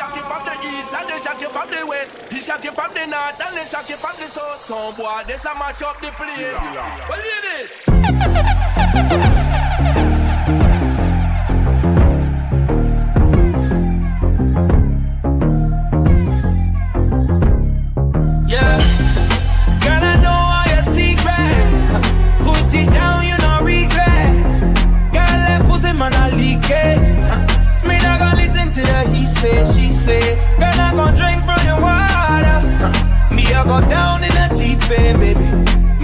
shock you from the east and they shock you from the west. He shock you from the north and they shock you from the south. Some boy, this a match up the place. Well, hear this. say, she say. Girl, I gonna drink from your water. Me, I go down in the deep end, baby.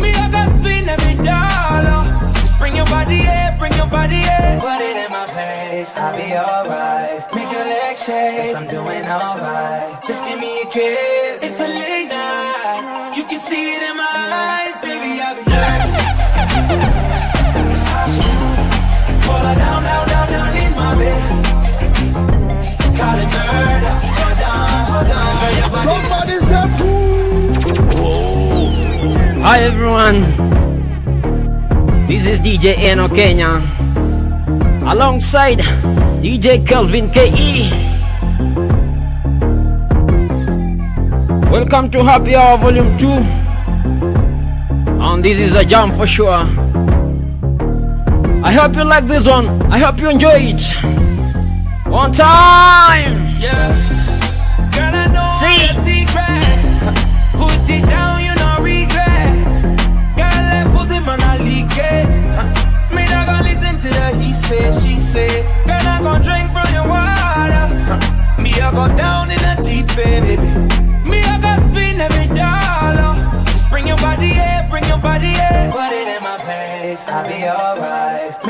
Me, I gonna spin every dollar. Just bring your body here, bring your body here. Put it in my face, I'll be alright. Make your legs shake, 'cause I'm doing alright. Just give me a kiss, it's a late night. You can see it in my eyes, baby, I'll be there. Pull her down, down, down, down in my bed. Somebody said Hi everyone, this is DJ Eno Kenya alongside DJ Kelvin KE. Welcome to Happy Hour Volume 2. And this is a jam for sure. I hope you like this one. I hope you enjoy it. One time. Yeah. Girl, I know See. your secret. Put it down, you no regret. Girl, that pussy man, leak it. Me not gonna listen to the he say, she say. Girl, I gonna drink from your water. Me, I go down in the deep end, baby. Me, I gonna spin every dollar. Just bring your body here, bring your body here. Put it in my face, I'll be alright.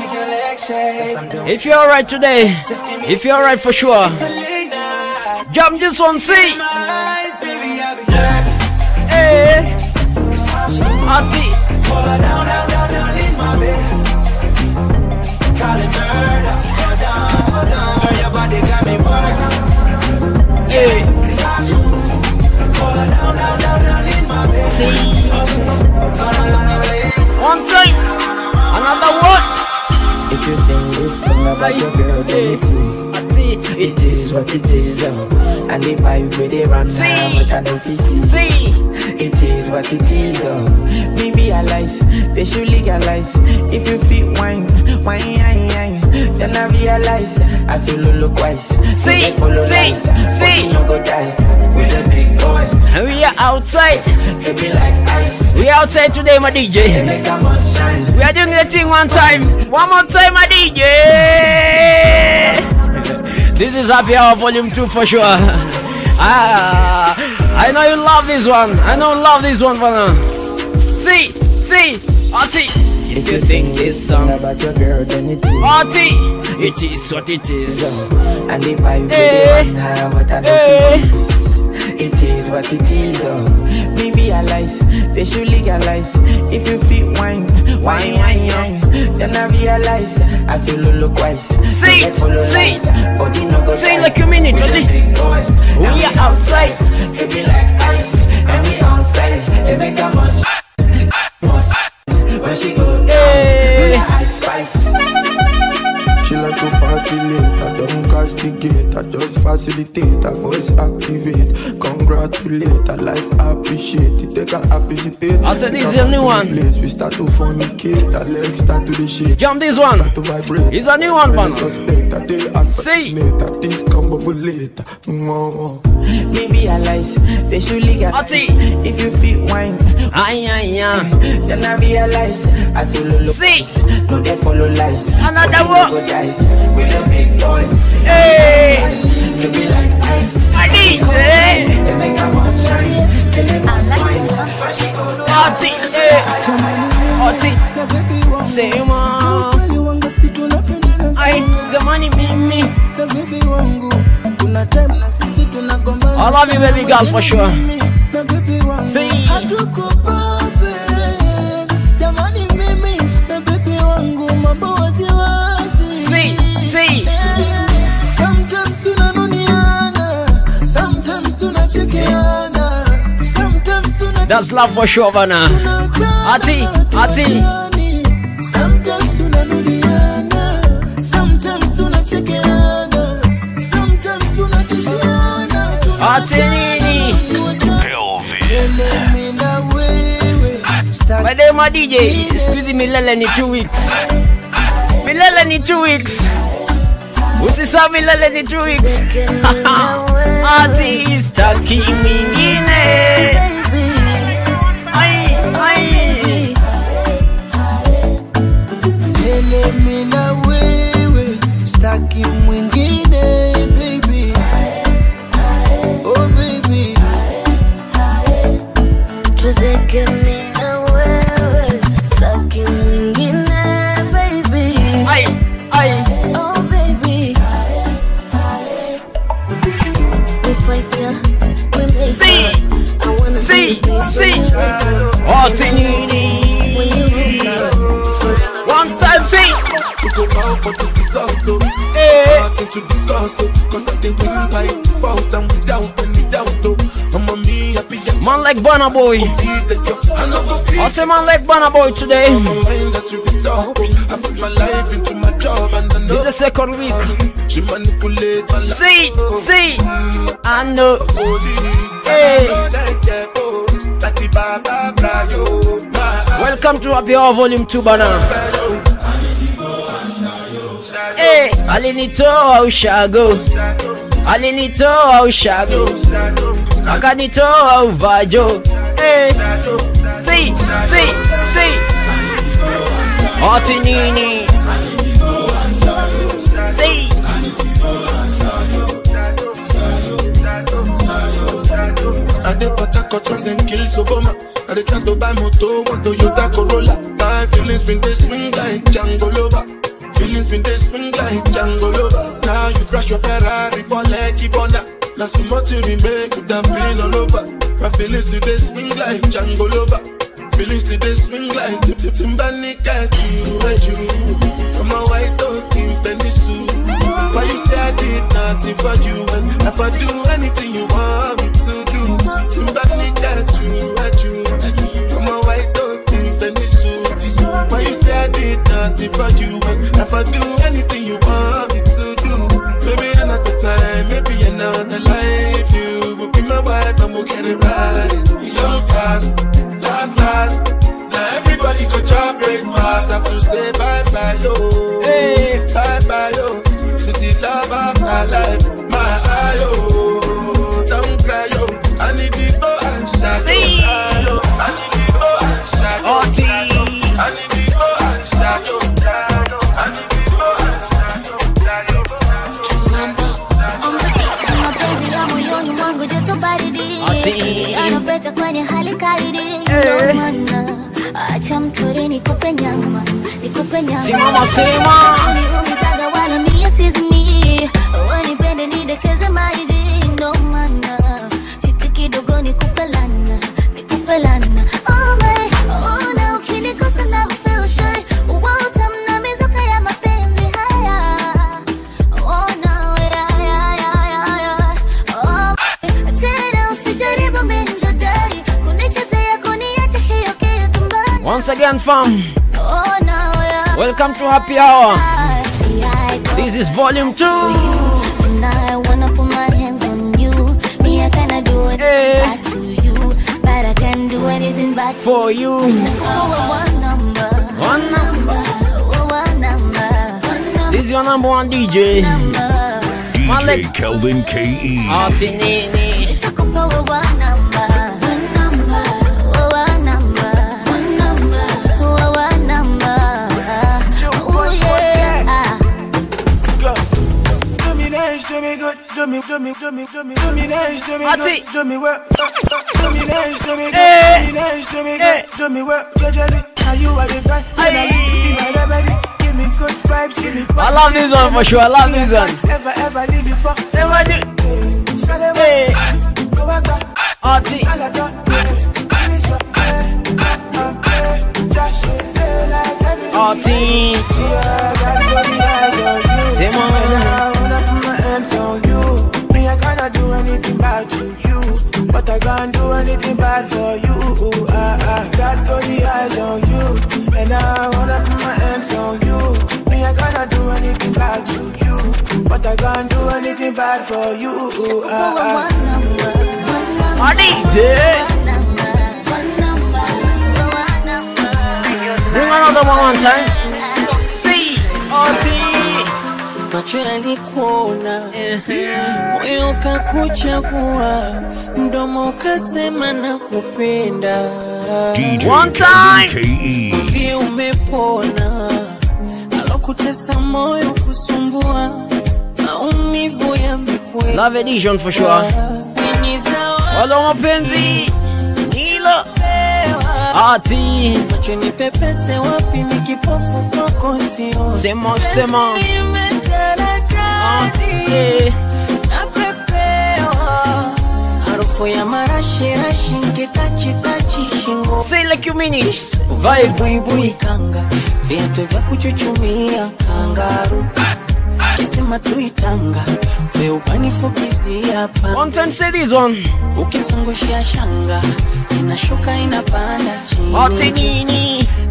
If you're alright today, if you're alright for sure, jump this one, see. Hey, Auntie. Pull about your girl, then it is. It is what it is, oh. And the vibe where they run now, but I know if see. It is what it is, oh. Me realize they should legalize. If you feel wine, wine, wine, wine. Then I realize as you look wise. See, you dey follow see, lies, see. no go die with the big boys. And we are outside. Like ice. We are outside today, my DJ. Make a must shine. We are doing the thing one time. One more time, my DJ. This is Happy Hour Volume 2 for sure. Ah, I know you love this one. I know you love this one, Vanna. See, see, Auntie. If you think this song about your girl, then it is. Auntie. It is what it is. And the vibe Eh. hey. high, what I know Eh. is It is what it is, oh Me realize, they should legalize If you feel wine, wine, wine, wine Then I realize, as you look wise See, you get follow see. lies, Body no go Say die. like a minute, With it- big boys, We are outside. Be like ice, and we outside They make a must When she go down, Hey. ice spice to party late, I don't castigate, I just facilitate, her voice activate. Congratulate, her life appreciate, it take her participate. I said this is a new one. Place, we start to fornicate, her legs start to the shake. Jump this one. Start to vibrate. It's a new one, When man. I suspect that they See. assassinate, that this come bubble later. Mm-oh. Me realize, they should legalize Ati. If you feel wine, Aye, aye, aye. Then I realize as you look See. no they follow lies. Another one. No with the big boys. Hey. To be like ice. I need it. They make a must shine. Till they must wine. When she goes down. Auntie, eh. Auntie. Say, ma. Ai, jamani mimi. I love you, baby girl, for sure. See. See, That's love for sure, bana. Ati, ati. Sometimes tunanuliana, sometimes tunachekeana, sometimes tunatishiana. ati nini know wewe. DJ siku milele ni 2 weeks. Milele ni 2 weeks. Usisahau milele ni 2 weeks. Ati staki mwingine result, though. Eh. Nothing to discuss, oh. Cause I think by default and without any doubt, though. I'm a me happy man like Burna Boy feel that you I know go feel I say man like Burna Boy today my mind that's really tough. oh. I put my life into my job and I know It's the second week she manipulate my life. see see I know Hey. Hey. Welcome to Happy Hour Volume 2 bana. Hey, alinitoa ushago, alinitoa ushago, akanitoa uvajo. Hey, si si si, ati nini? Si I dey Port Harcourt when them kill Obama. I dey try to buy moto, want Toyota Corolla. My feelings been they swing like Django Lover. Feelings been they swing like Django Lover. Now you crash your Ferrari for Lucky Bona. Now so much you remake could have been all over. My feelings today swing like Django Lover. Feelings today swing like Tip Tip Timbani cat you and you. From a white dog in Fendi suit. Why you say I did nothing for you and if I do anything you want me to do? Timbani cat you and say I did nothing for you and if I do anything you want me to do? Maybe another time, maybe another life. You will be my wife and we'll get it right. Young cast, last last. Now everybody go chop breakfast. Have to say bye bye yo. Hey. Bye bye yo. Ati. kwenye hali kaidi Eh. Ndio maana, acha mtori nikupe nyama nikupe nyama Simama, sema. Niumizaga wala mimi sizimi Once again fam, oh no yeah welcome to Happy Hour. See, I go This is volume 2. and I wanna put my hands on you. Me, I cannot do anything Eh. back to you, but I can do anything back For you. One number, One number. one number, one number, This is your number one DJ. number. Malik. Kelvin KE. Ati do me, do me, do me, do me, do me nice, do me Ati. do me well. Do me nice, do me Eh. do me nice, do me Eh. do me well. Jejely, now you are the guy, you know you be my remedy. Give me good vibes, give me I love this one for sure. I love this one. Ever, ever leave you for Never do. Hey, go back, Ati. But I can't do anything bad for you. Ah, ah. God got the eyes on you. And I wanna put my hands on you. Me, I cannot do anything bad to you. But I can't do anything bad for you. Ah, ah. Money. Bring another one one time. C-O-T. macho yalikuona, moyo kakuchagua, mdomo kasema na kupenda. Mwambie umepona, alokutesa moyo kusumbua, maumivu yamekuwa Love edition for sure. Walo mapenzi. Hilo ati. Macho nipepese wapi, nikipofu kwako sio. Sema sema, sema yake na pepewa oh, harufu ya marashi rashi ngitachi tachi shingo. Sailor Cuminis uvae buibui kanga. Viatu vya kuchuchumia kangaru. Kisima tuitanga. Weupanifukizia pa one time say this one. Ukizungushia shanga. Inashuka inapanda chini. Wote nini?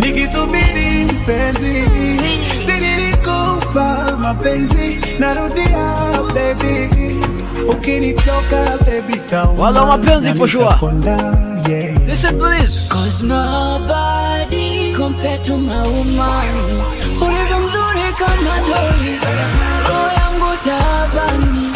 Nikisubiri mpenzi. Sinilikupa mapenzi, narudia Ukinitoka Wala mapenzi for sure. Listen please Cause nobody compared to my woman. Ulivyo mzuri kama doli Roho yangu tabani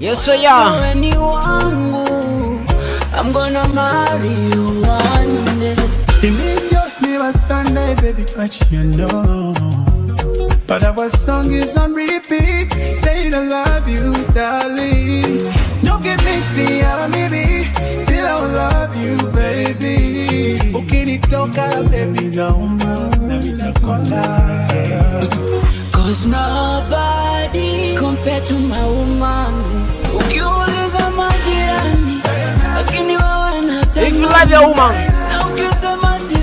Yes, sir, yeah. Wewe ni wangu. I'm gonna marry you one day. It means yours never Sunday, baby, but you know. But our song is on repeat, saying I love you, darling. Don't get me tea, maybe. Still I will love you, baby. Ukinitoka, baby, naomba, baby, nakonda. Cause nobody compared to my woman. Ukiuliza majirani, lakini wewe natamani. If you love your woman, Na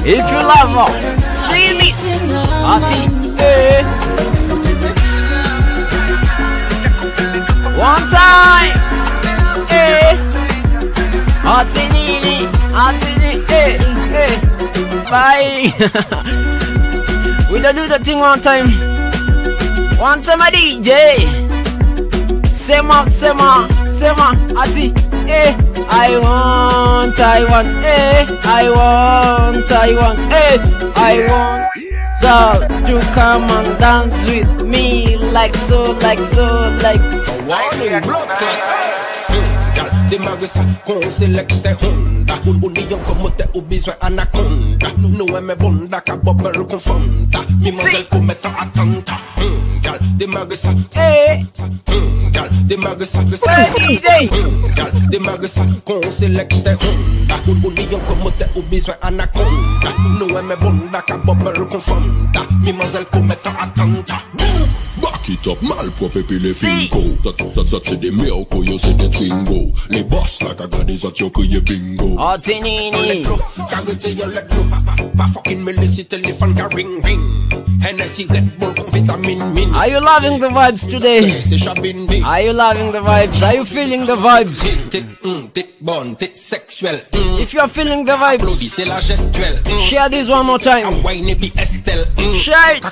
if you love her, say this. Ati eh. One time. Eh. Ati nini? Ati nini? Eh. Eh. Bye. we don't do the thing one time. One time a DJ. Sema, sema, sema, ati, eh. I want, I want, eh. I want, I want, eh. I want girl to come and dance with me like so, like so, like so. Warning, blood démarre ça, qu'on sélecte Honda. Union comme t'es au besoin anaconda. Nous aimons bonda, ka bubble confonda. Mimoselle commettant attentat. Mm, gal, démarre ça. Eh. Mm, gal, démarre ça. Ouais, DJ. Mm, gal, démarre ça, qu'on sélecte Honda. Union comme t'es au besoin anaconda. Nous aimons bonda, ka bubble confonda. Mimoselle commettant attentat. Back it up, malpropre puis les Si. pinko Ça, ça, ça c'est des miracles, yo c'est des twingo Les boss la cagade, ça t'yo crié bingo Ati Dans les nini? clos, carité y'a le clos Pas fucking me laisser téléphone car ring ring Hennessy Red Bull con vitamine min Are you loving the vibes today? C'est chabine big Are you loving the vibes? Are you feeling the vibes? T'es, hum, t'es bonne, t'es. If you're feeling the vibes, Applaudis, c'est la gestuelle hum. share this one more time. Wayne et puis Estelle hum. Share it.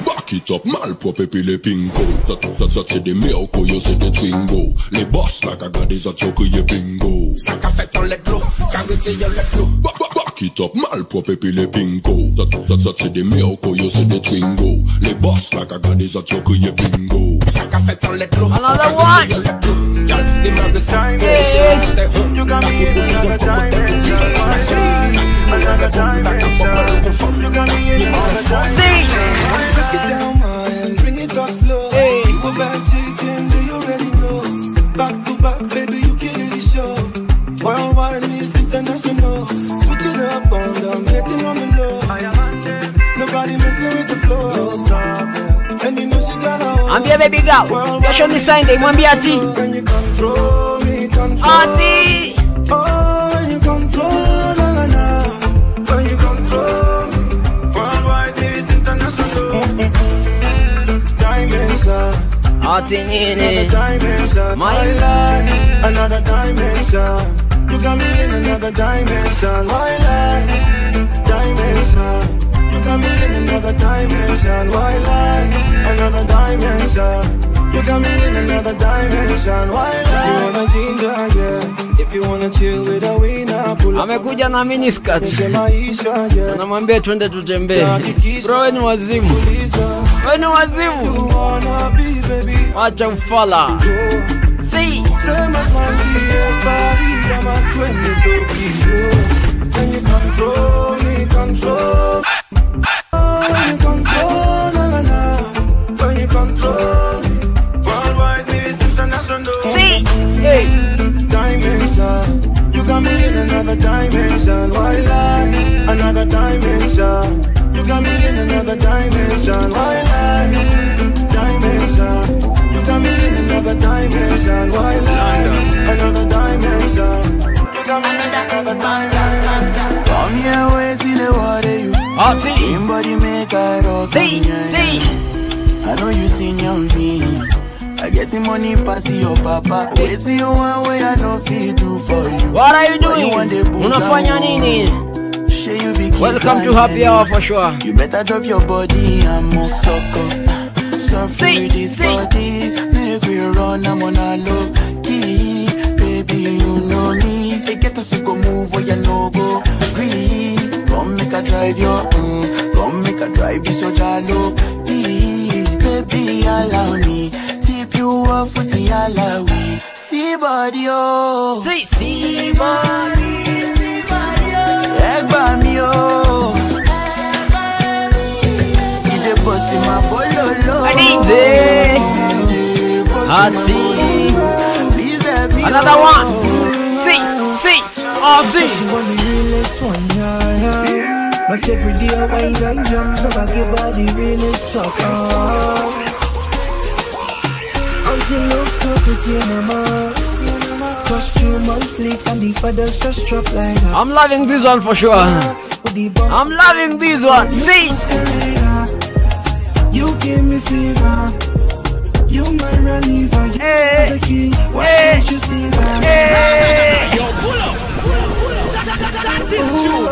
T'as constaté qu'il y a pas ni respect Back it up, malpropre puis les pinko Ça, ça, ça c'est des miracles, oh, yo c'est des twingo. Les boss la cagade, ça t'yo crié bingo. Ça qu'a fait dans les clos, carité y'a le clos Back, back, back it up, malpropre puis les pinko Ça, ça, ça c'est des miracles, oh, yo c'est des twingo. Les boss la cagade, ça t'yo crié bingo. Ça qu'a fait dans les clos Another carité one. y'a le clos Gal, démarre ça, Yeah. c'est la honte. You got La me in coupe, another on comme t'es dimension. qui sont la machine. Nous aimons bonda, ka bubble confonda. You got me in another dimension. See? Break it down, man, bring it up slow. Hey. You go back chicken, do you already know? Back to back, baby, you killing the show. Worldwide is international. Switch it up on down, getting on the low. Nobody messing with the flow. Stop, yeah. and you know she got a Ambia baby girl, kesho ni Sunday, mwambie ati When me, control. ati Oh, ati Another dimension, My life, another dimension. You got me in another dimension, my life, dimension. You got me in another dimension, my life, Another dimension. You got me in another dimension, my life. You wanna ginger, yeah. If you wanna chill with a winner. Amekuja na miniskati, anamwambia twende tutembee. Bro, ni wazimu. Wewe wazimu. Wacha ufala. See? Control me, control. When you control, na you control Worldwide is international. See? Hey. dimension. You got me in another dimension. Why lie? Another dimension. You got me in another dimension. Why lie? Dimension. You got me in another dimension. Why lie? Another dimension. You got me in another dimension. Come here, where see the water you. Ati. Body make I rock. See? See? I know you seen young me. I get the money pass your papa. Wait till you want way I know fit do for you. What are you Why you want doing? the booty Unafanya on? nini? You be Welcome to happy hour for sure. You better drop your body and move suck up. Suffer with this body. Make we run, I'm on a low key. Baby, you know me. They get us to go move where you no go. Breathe. Come make a drive your, mm. Come make a drive this so jalo. Baby, allow me. Tip you off with the alawi. See body, oh. See, see body. Ẹgbà mi o. Ìdè bọ̀ sí máa bọ́ lọ́lọ́. Adize. Ati. Another one. See, see, Ati. But every day I wine and jump, so I give her the realest talk. And she looks so pretty in I'm loving this one for sure. I'm loving this one. See. You give me fever. You my reliever. You Hey. the key. Why Hey. can't you see that? Hey. Yo, pull up. That is true.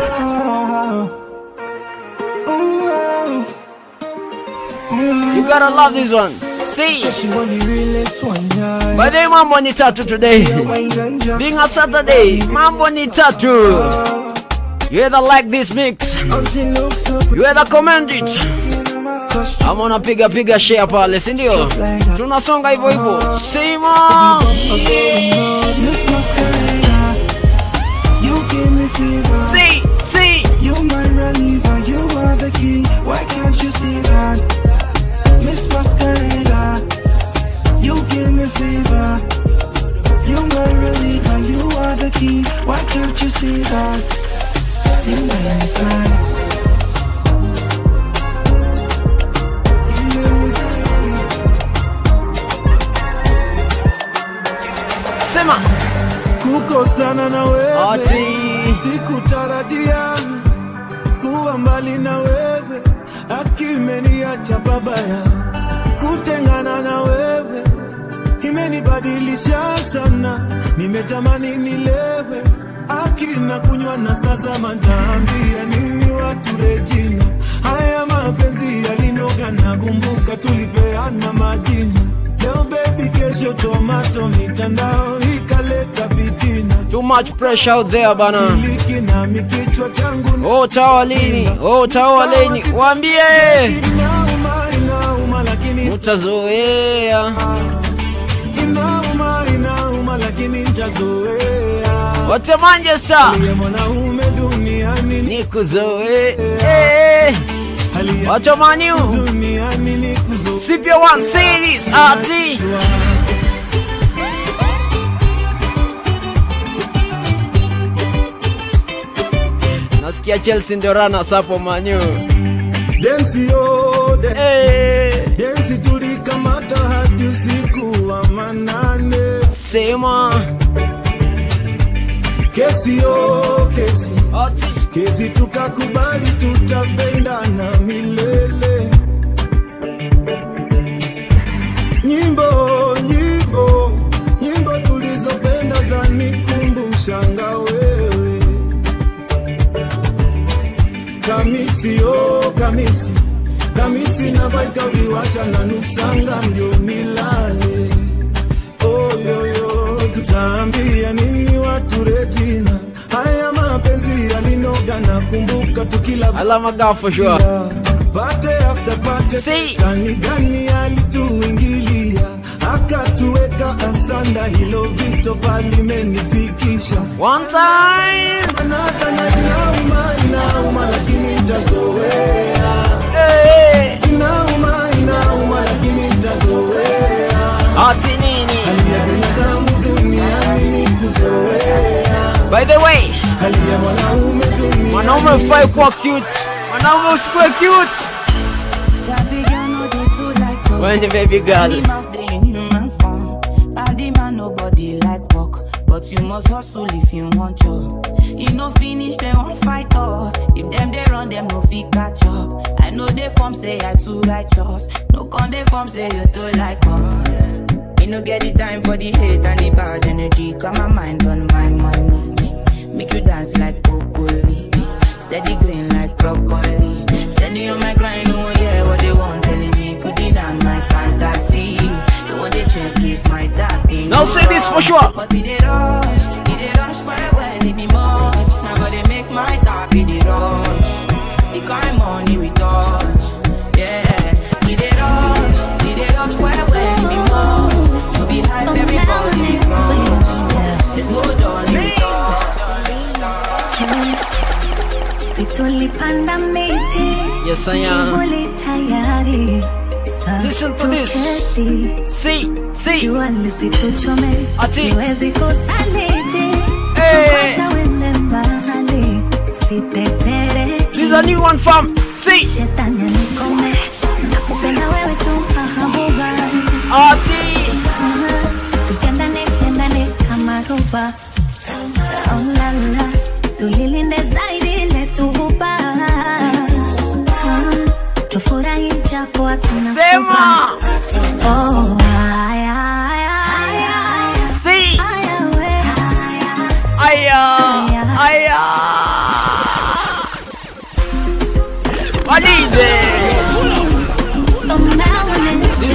You gotta love this one. See. By the mambo ni tatu today. Being a Saturday, mambo ni tatu. You either like this mix, you either comment it. Ama unapiga piga share pale, si ndio? Tunasonga hivyo hivyo. simo. See, see. You my reliever, you are the key. Why can't the key. Why can't you see that? in make inside? Sema. kukosana na wewe sikutarajia kuwa mbali na wewe akimeniacha babaya kutengana na wewe imenibadilisha sana nimetamani nilewe akina kunywa na sasa mataambia nini watu rejina haya mapenzi yalinoga na kumbuka tulipeana majina leo baby, kesho tomato mitandao ikaleta vitina Too much pressure out there bana. Oh, tawa lini? Oh, tawa lini? Waambie. inauma inauma inauma lakini nitazoea Wote Manchester. Mwanaume duniani Ni kuzoe. Eh. Wacha Sipia one series ati. Nasikia Chelsea ndio rana sapo manyu. densi yo dance. Eh. densi tulikamata hadi usiku C'est moi. Kesi oh, kesi. Tukakubali tutapendana milele. Nyimbo, nyimbo, nyimbo tulizopenda zanikumbusha wewe. Kamisi oh, kamisi. Kamisi na vai kauliwacha na nusanga ndio milale tutaambia nini watu Regina? haya mapenzi yalinoga na kumbuka tukila Alama ga shua pate after pate si. gani gani alituingilia akatuweka asanda hilo vito palimenifikisha One time. manaka na inauma inauma lakini nitazoea hey. inauma inauma lakini nitazoea Ati By the way, mwanaume ufai kuwa cute. Mwanaume usikuwe cute. When you baby girl. But you must hustle if you want job. You no finish, they won't fight us. If them they run, them no fit catch up. I know they form say I too righteous. No con they form say you too like us. You no get the time for the hate and the bad energy. Got my mind on my money. Make you dance like broccoli. Steady green like broccoli. Steady on my grind, oh yeah, what they want telling me could deny my fantasy. They want to check if my tap. Now say this for sure. Yes, I am. kivuli tayari Sa Listen to this. tuketi. See, see. Jua lisituchome Ati. siwezi kusaliti Hey. kuacha wende mbali sitetereki This is a new one from See. shetani anikome nakupenda wewe tu mahabuba Ati.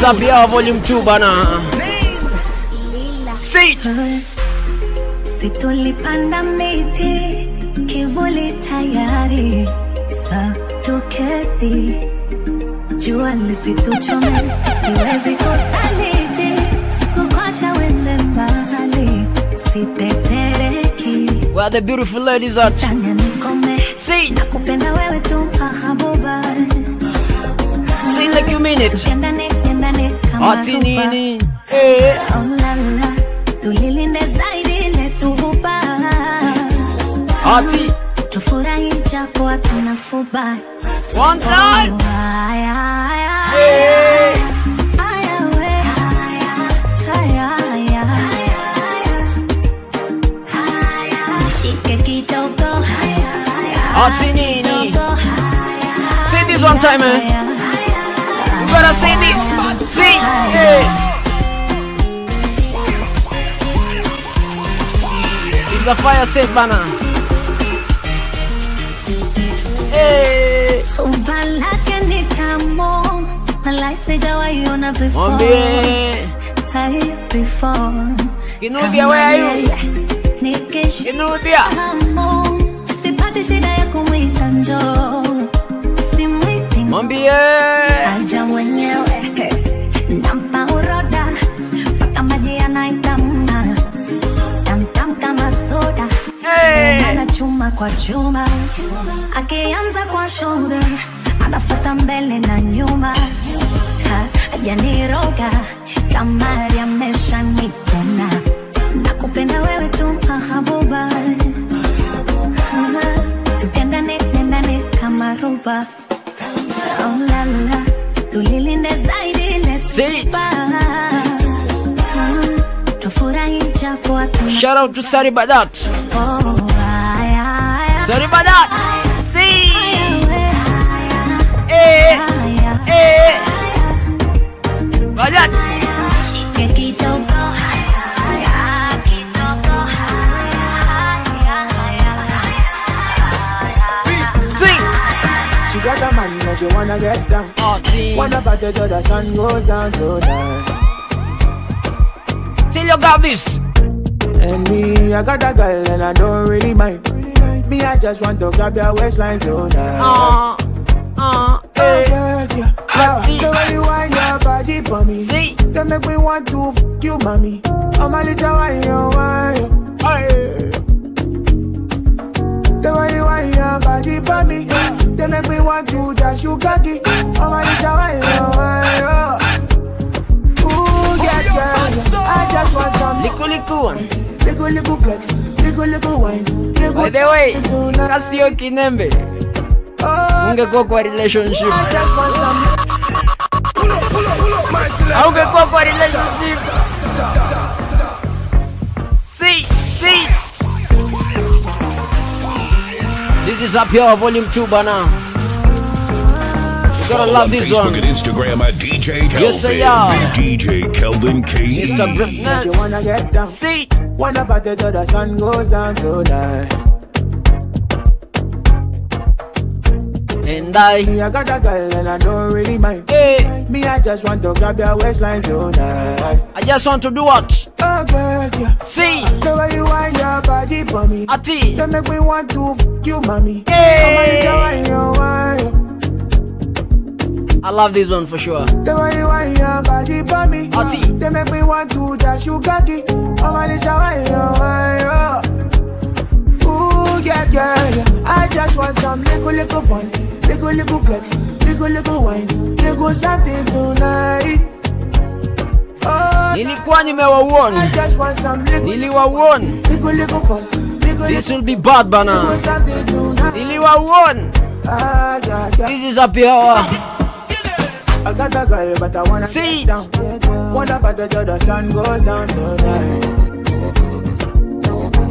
This ya volume 2 bana. See. Si tulipanda miti kivuli tayari sa tuketi jua lisituchome siwezi kusaliti kukwacha wende mbali sitetereki Where the beautiful ladies are tanya nikome See. nakupenda wewe tu mahabuba See like you mean it. Ati nini? Eh. Tulilinde zaidi letuhupa Ati. tufurahi japo hatuna fuba One time. Oh, haya, haya, Hey. haya, we. Haya, haya. Shike kidogo. Ati nini? Say this one time, eh? You better say this. See. Hey. It's a fire safe bana. Hey. Where are you? Kwa chuma akianza kwa shoulder anafuata mbele na nyuma. Ha, ajaniroga kamari amesha nipuna nakupenda wewe tu mahabuba. Tukendane nendane kama ruba. Oh, la, la. tulilinde zaidi japo Shout out to Sari Badat. Oh, haya. for that. See. Eh, eh. Haya, Hey. haya. Hey. Badat. Shike kidogo. Haya, kidogo. Haya, haya. Sing. She got a man that she wanna get down. Ati. Wanna party till the sun goes down tonight. Tell you girl this. And me, I got a girl and I don't really mind. Me, I just want to grab your waistline tonight. Uh, uh, Hey, hey. yeah, yeah. Yeah, Auntie. The way you want your body for me. See. They make me want to f you, mommy. I'm a little wine, you wine. Hey. The way you want your body for me. They make me want to dash you cocky. I'm a little wine, you wine. oh. Ooh, yeah, yeah, yeah. I just want some Liku liku. little, little flex, little, little wine. Little, By the way, little night. Kasio Kinembe. Oh, Ungekuwa kwa relationship. I just want some Haungekuwa kwa relationship. See, see. This is up here, volume 2 bana. You gotta love this Facebook one. and Instagram at DJ Kelvin. Yes, I am. DJ Kelvin K. Mr. you wanna Greatness. get down. See. Wanna party till the sun goes down tonight. and I. Me, I got a girl and I don't really mind. Hey. Me, I just want to grab your waistline tonight. I just want to do what? Oh, girl, yeah. See. The way you wind your body for me. Ati. They make me want to f you, mommy. Hey. I'm on the wine, I love this one for sure. The way you wind your body for me. They make me want to dash you cocky. On the Ooh, yeah, yeah, yeah. I just want some little, little fun. Little, little flex. Little, little wine. Little something tonight. Oh, Nilikuwa nimewauon. I just want some little, Niliwauon. little, little fun. Little, This will be bad bana. Niliwauon. Ah. This is happy hour. I got a girl, but I wanna See. down. Wonder about the the sun goes down tonight.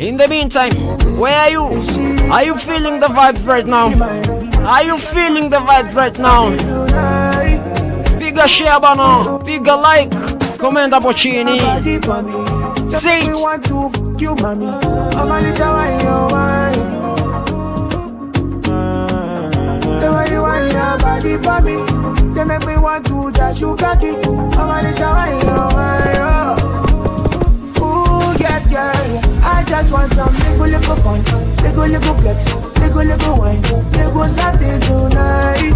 In the meantime, where are you? Are you feeling the vibes right now? Are you feeling the vibes right now? Piga share bana, piga like, comment hapo chini. Body for me. Say Make it. want to f you, mommy. I'm a little wine, your wine. The way you wine your body for me, they make me want to dash you cocky. I'm a little wine, your wine. oh. Ooh, yeah, yeah, yeah. I just want some little, little fun, little, little flex, little, little wine, little something tonight.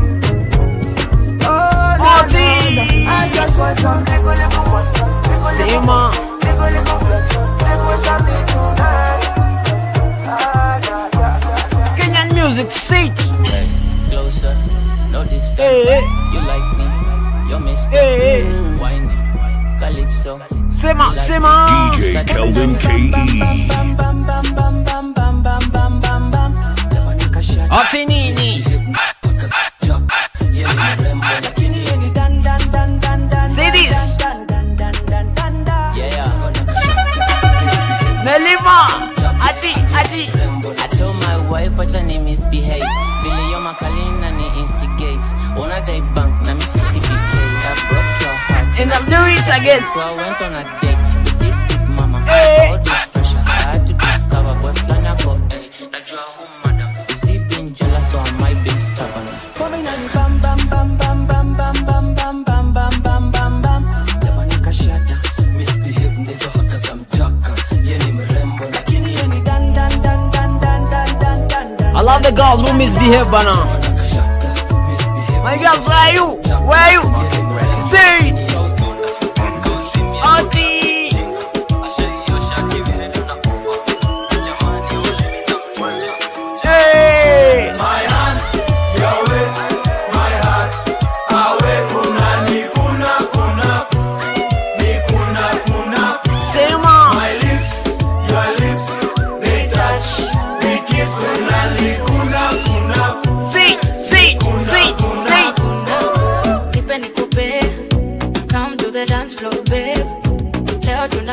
Oh, na, na, Oti. na. I just want some little, little fun, little, little Sema. Little, little flex, little something tonight. Ah, yeah, yeah, yeah, yeah. Kenyan music, sit. Hey, closer, no distance. Hey, You like me, you're Mr. Eh, hey, hey. Whiny, Calypso. Sema, sema. DJ Kelvin KE. Ati nini? Say this. Yeah. Melima. Ati, ati. I told my wife wacha ni misbehave vile yo makalina ni instigate una day bank na mississippi k i broke your heart And I'll do it again. so i went on a date with this big mama Hey. all this pressure i had to discover boy flana go hey najua who madam is he being jealous or am i being stubborn I love the girls who misbehave, bana. Girls, where you? Where are you? Say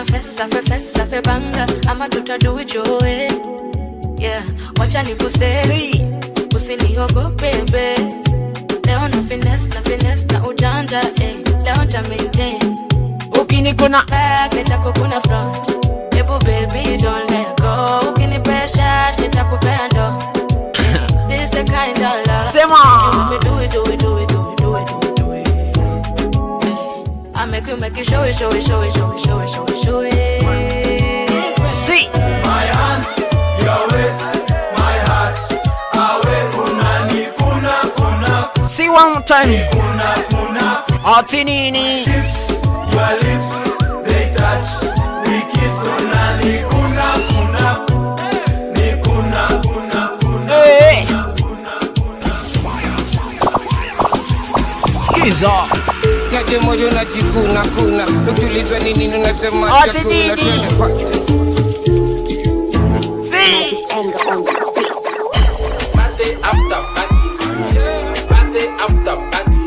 Leo tuna fesa fe fesa fe banga ama tuta do it your way. Yeah, wacha nikuse, usiniogope babe. Leo na finesse na finesse na ujanja eh. Leo nta maintain. Ukinikuna back nitakukuna front. Ebu baby don't let go. Ukinipea shash nitakupea ndo. This the kind of love. Sema. Do it, do it, do it, do it, make you make you show it, show it, show it, show it, show it, show it, show it. See. My hands, your waist, my heart. Awe kuna ni kuna kuna See one time. kuna kuna. Ati nini? Lips, your lips, they touch. We kiss una ni kuna kuna ni kuna kuna kuna. Hey. Skiza. Naje moyo najikuna kuna ukiulizwa nini unasema Ati chakula See. Party after party. Party after party.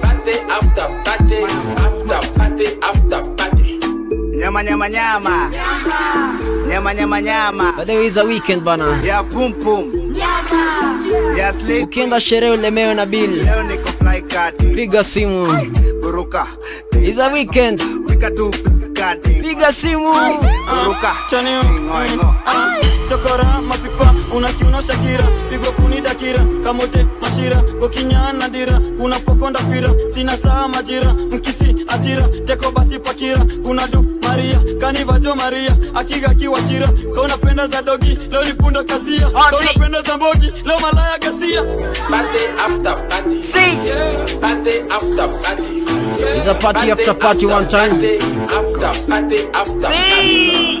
Party after party. After party after party. Nyama nyama nyama. Nyama nyama nyama. But there is a weekend bana. Ya pum pum. Nyama. Ya sleep. Ukienda sherehe ulemewe na bill. Leo niko. Piga simu. Buruka. It's a weekend. Wika tu piska. piga simu chanio Ah, chokora mapipa unakiuna shakira. Pigwa kuni dakira kamote mashira. Gokinyana dira kuna pokonda fira. Sina saa majira mkisi asira. Teko basi pakira kuna du maria. Kanivajo maria akiga kiwashira penda za dogi leo nipundo kazia. Kona penda za mbogi leo malaya gasia. Party after party. See. Party after party. It's a party after party one time. Party after party after See.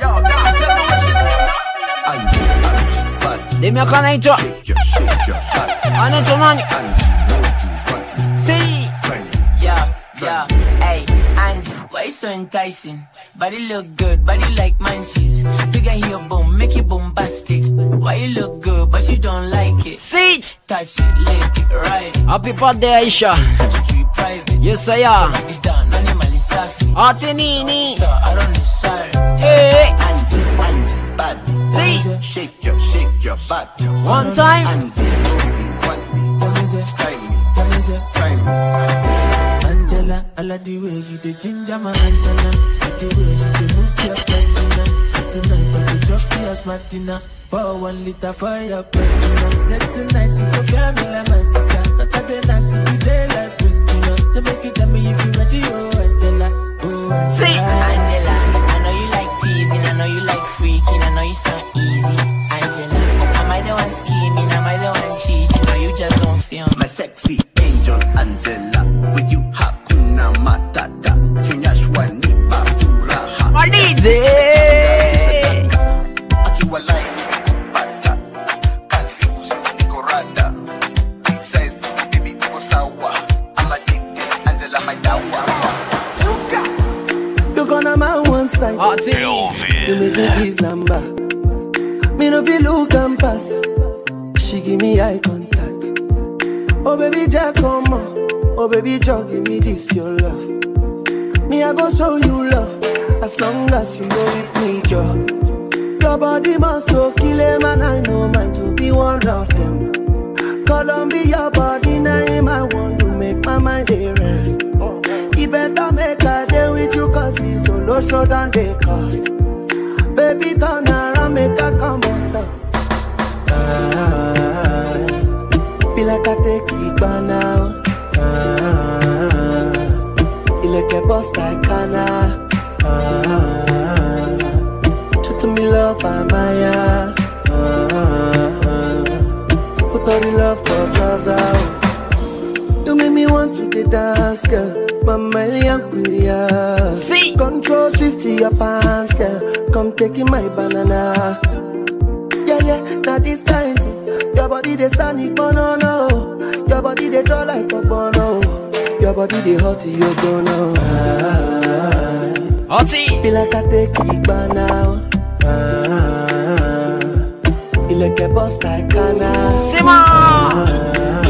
Demiaka anaitwa anaitwa nani? See. Yeah, yeah, hey, Angie, why you so enticing? Body look good, body like munchies. Bigger here, boom, make it bombastic. Why you look good, but you don't like it? Sit. Touch it, lick it, ride it. Happy birthday Aisha. Yes I am. Down, animal is. Artinini. I don't decide. Hey. Angie, Angie. See. Shake your, shake your butt. One time. Angie, try me, try me. Angela, I like the way you the ginger my Angela. Like the way you the move your platina. So tonight, but the drop your Martina. Pour one liter for your platina. Set tonight, you go feel me like my sister. Cause I did not to be there like Brickina. So make it tell me if you ready, oh Angela. Oh Angela. See. Angela, know you like freaking, I know you sound easy. Angela, am I the one scheming? Am I the one cheating? Or you just don't feel me? My sexy angel Angela, with you hakuna matata. Jack, give me this your love. Me I go show you love. As long as you know with me, Joe. Your body must go kill him and I know mine to be one of them. Columbia body name I want to make my mind a rest. You better make a day with you cause it's solo show than they cost. Taking my banana. Yeah, yeah, now this kind thing. Your body they stand it, no, no. Your body they draw like a bono. Your body they hot, you gonna. Ah, Hotty. Feel like I take it by now. Ah, you like a boss like Kana. Sima.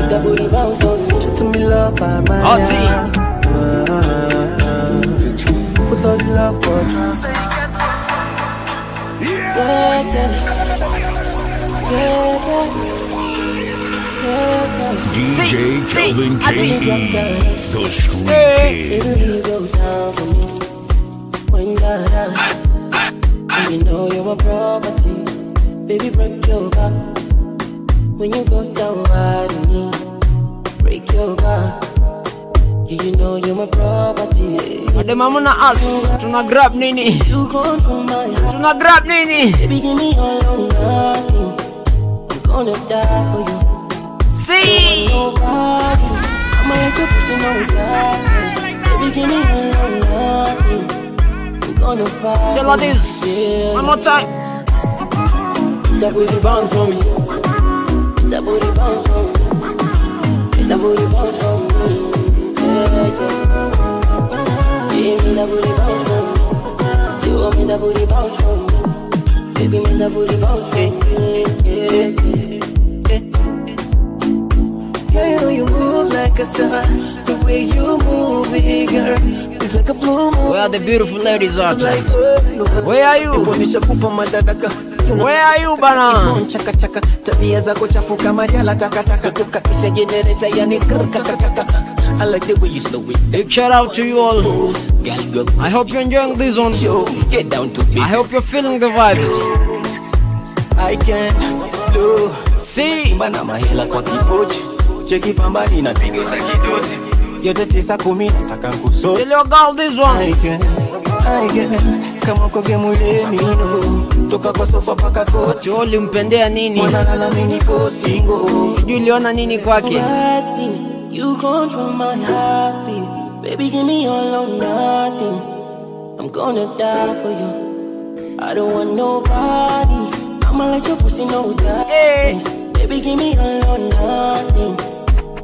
The booty bounce on me. To me love, I'm Hotty. Put all the love for trust. Yeah, yeah. DJ Kelvin KE. The Street Kid. Goes down for me when you're down. And you know you're a property. Baby, break your back. When you go down me, break your back. You know you're my property. Madam amuna us. Tuna grab nini? You gone from my heart. Tuna grab nini? Baby, give me all nothing. I'm gonna die for you. See. Nobody. I'm a to know. Baby, give me all nothing. I'm gonna fight. Tell her this. Yeah. One more time. That booty bounce on me. That booty bounce on me. That booty bounce on me. Yeah. The. Where the beautiful ladies at? Where are you? Where are you tabia zako yani. I like the way you slow it. Big shout out to you all. Girl, go. I hope you're enjoying this one. Get down to I hope you're feeling the vibes. I can do. See. Bana mahela kwa kipochi. Cheki pambani na piga za kidosi. Yote tisa kumi nataka nkuso. Tell your girl this one. I can, I can. Kama uko game ule mino. Toka kwa sofa paka. Watu ulimpendea nini? Mwanalala mimi niko single. Sijui uliona nini kwake. You control my heartbeat. Baby, give me all or nothing. I'm gonna die for you. I don't want nobody. I'ma let your pussy know that. Hey. Baby, give me all or nothing.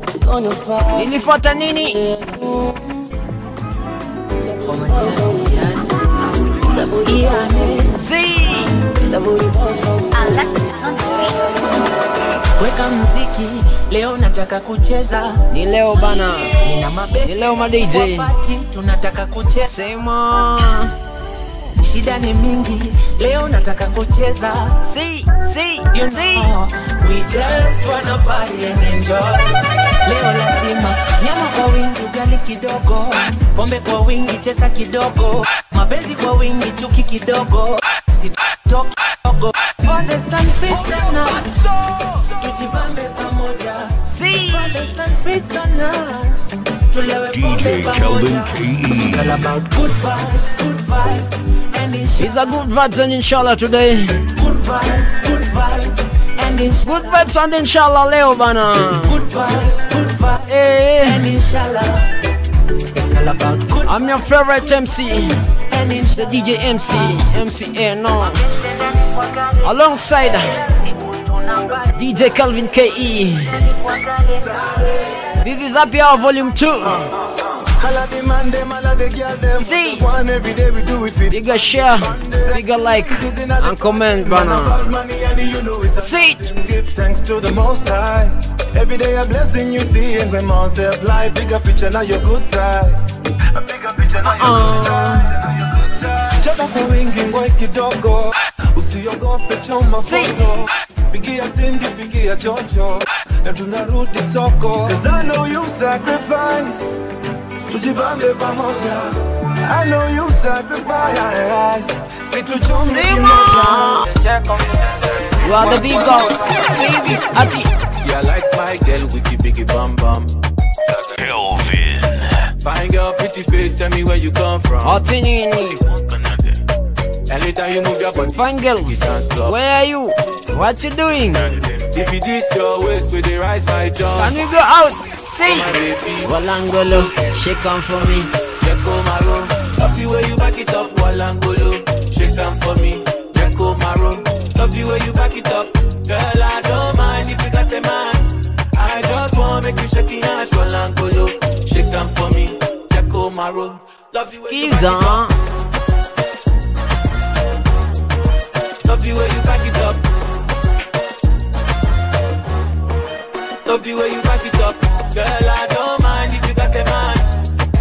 I'm gonna fight. Nilifuata nini? See. Alexis on the beat. Weka mziki leo nataka kucheza Ni leo bana. nina mabeki Ni leo ma DJ. tunataka kucheza Sema. Shida ni mingi leo nataka kucheza. See, see, you know, we just wanna party and enjoy. Leo lazima nyama kwa wingi ugali kidogo. Pombe kwa wingi chesa kidogo. Mapenzi kwa wingi chuki kidogo. Sitoki kidogo. For the sunfish tujibambe pamoja. See. for the sunfish pombe DJ pamoja. Kelvin KE. It's all about good vibes, good vibes, it's a good vibes and inshallah today. good vibes, good vibes, and Good vibes and inshallah leo bana. good vibes, good vibes, Eh. and inshallah. It's all about good I'm your favorite MC. The. DJ MC. MC no. Alongside DJ Kelvin KE. This is Happy Hour Volume 2. See. One every day we do it fit. Bigger share, bigger like, and comment banner. Bad money and you know it's a See. Give thanks to the Most High. Every day a blessing you see and when multiply. Bigger picture now your good side. A bigger picture now your good side. Chapa kwa wingi ngoi kidogo. Usiogope choma See. foto. Pigia Cindy, pigia Jojo. Na tunarudi soko. Cause I know you sacrifice. Tujibambe pamoja. I know you sacrifice. Situchome Sima. kimoja. You are the big dogs. See this, Ati. See, I like my girl with the biggie bum bum. Kelvin. Find girl, pretty face, tell me where you come from. Ati nini? Anytime you move your body, Fine girls. Where are you? What you doing? if it is your waist, with the rise my jump. Can we go out? See. My baby, Walangolo, shake on for me. Jacko Maro. Love the way you back it up, Walangolo. Shake on for me, Jacko Maro. Love the way you back it up. Girl, I don't mind if you got the man. I just wanna make you shake your ass, Walangolo. Shake on for me, Jacko Maro. Love the way you back it up. Love the way you back it up. Love the way you back it up. Girl, I don't mind if you got the man.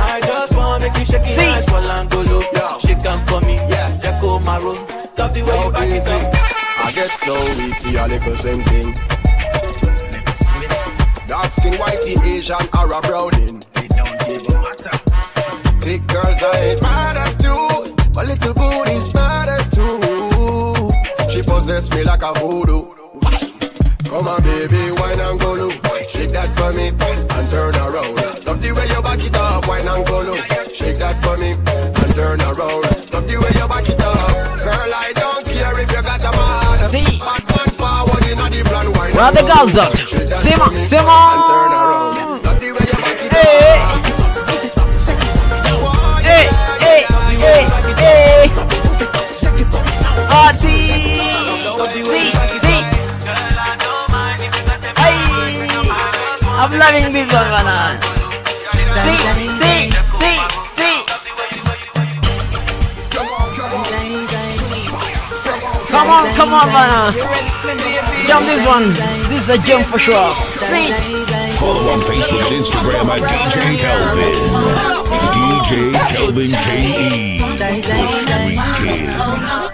I just wanna make you shake your See. ass for Langolo. Shake 'em for me. Yeah. Jacko Maro. Love the way you back it up. I get so witty, a little slim thing. Dark skin, whitey, Asian, Arab, browning. It don't even matter. Big girls I ain't mad at too, but little booty's matter too. She possess me like a voodoo. Come on, baby, wine and go low. Shake that for me and turn around. Love the way you back it up, wine and go low. Shake that for me and turn around. Love the way you back it up, girl. I don't care if you got a man. See. Bad man forward in the plan, wine Where are the girls at? Shake that Sima, for me Sima. and turn around. Love the way you back it Hey. up. Hey, hey, hey, hey. Ati. I'm loving this one, man. See, see, see, see. Come on, come on, man. Jump this one. This is a jump for sure. See it. Follow on Facebook and Instagram at DJ Kelvin. DJ Kelvin KE. The Street Kid.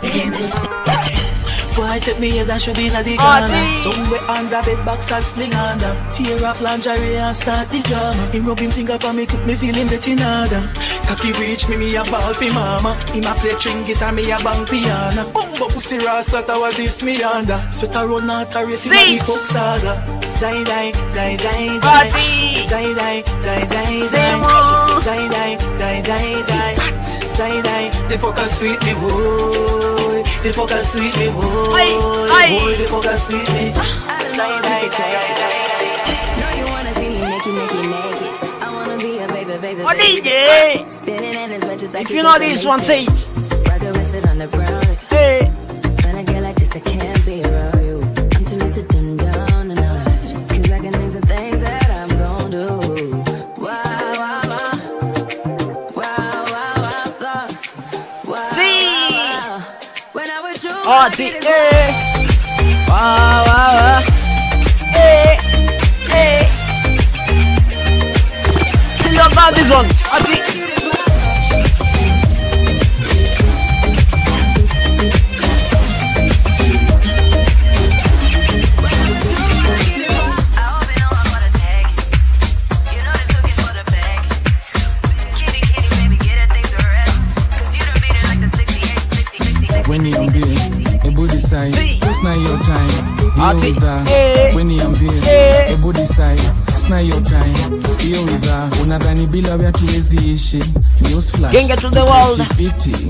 Take me head and should be in the corner Somewhere under bed box and sling under Tear off lingerie and start the drama. Him rub him finger for me, cook me feeling that in order Cocky reach me, me a ball for mama. Him a play string guitar, me a bang piano. Bumbo pussy rascal, that was this me under Sweat a run out a race, him a the coke saga. Die, die, die, die, die. Artie. Die, die, die, die, Say die more. Die, die, die, die, die. Die, die, the fuck a sweet me, boy The fuck a sweet me, boy Aye, aye. Boy, the fuck a sweet me ah. you wanna see naked. I wanna be a baby, baby, Oh, baby. DJ. Spinning in as much as I If you know this one, make say it. Hey. Wow, wow, wow. Hey. Hey. Till you got this one. Artie. Ambie, eh. a body side, it's not your time. You with that. Unadhani bila wewe hatuwezi ishi. News flash. Genge to the world. Tutaishi fiti.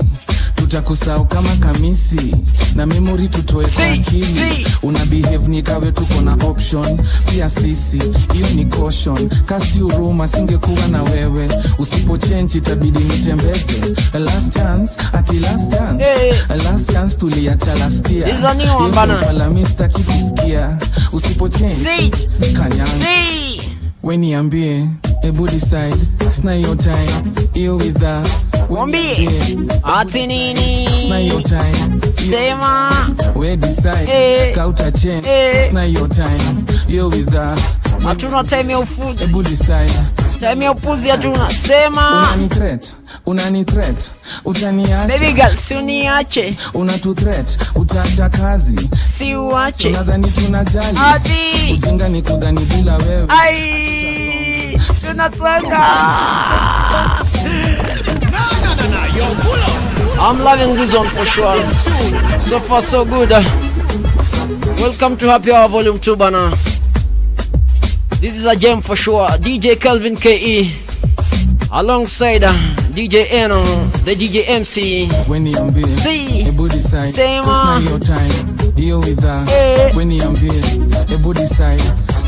Tutakusahau kama kamisi na memory tutoe kwa akili. Una behave ni kawe tuko na option pia sisi, hiyo ni caution. Kasi huruma singekuwa na wewe, usipo change itabidi nitembeze. Last chance, ati last chance. A last chance tuliacha last year. This is a new one, Hiyo bana. ndio fala sitaki kusikia. Usipo change. Kanyanga. See. Ebu decide, sina hiyo time, hiyo widha. Mwambie. Ati nini? Sema. we decide, Eh. kauta change, It's not your time, you with us Hatuna time ya decide. Time ya upuzi hatuna. Sema. Unani threat, unani threat, utaniacha. Baby girl, si uniache. Unatu threat, utaacha kazi. Si uache. Unadhani tunajali. Ati. Ujinga ni kudhani bila wewe. Ai. Tunasonga. I'm loving this one for sure. So far, so good. Welcome to Happy Hour Volume 2 bana. This is a gem for sure. DJ Kelvin KE alongside uh, DJ Eno, the DJ MC. When niambie, See. ebu decide, Sema. sina your time, hiyo widha. Eh. When niambie, ebu decide,